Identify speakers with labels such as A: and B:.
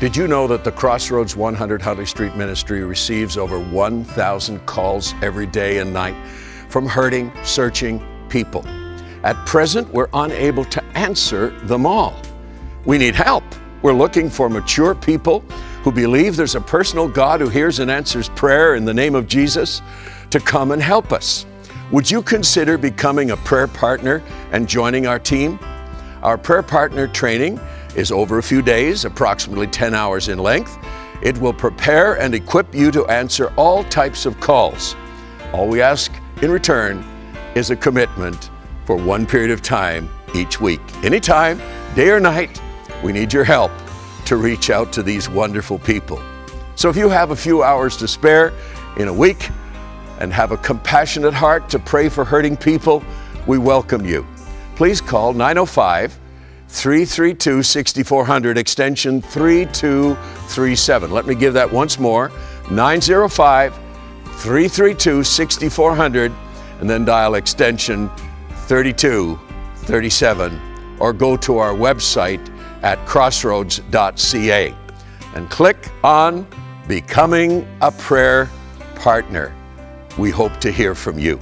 A: Did you know that the Crossroads 100 Huntley Street Ministry receives over 1,000 calls every day and night from hurting, searching people? At present, we're unable to answer them all. We need help. We're looking for mature people who believe there's a personal God who hears and answers prayer in the name of Jesus to come and help us. Would you consider becoming a prayer partner and joining our team? Our prayer partner training is over a few days, approximately 10 hours in length. It will prepare and equip you to answer all types of calls. All we ask in return is a commitment for one period of time each week. Anytime, day or night, we need your help to reach out to these wonderful people. So if you have a few hours to spare in a week and have a compassionate heart to pray for hurting people, we welcome you. Please call 905 332 6400, extension 3237. Let me give that once more 905 332 6400, and then dial extension 3237, or go to our website at crossroads.ca and click on Becoming a Prayer Partner. We hope to hear from you.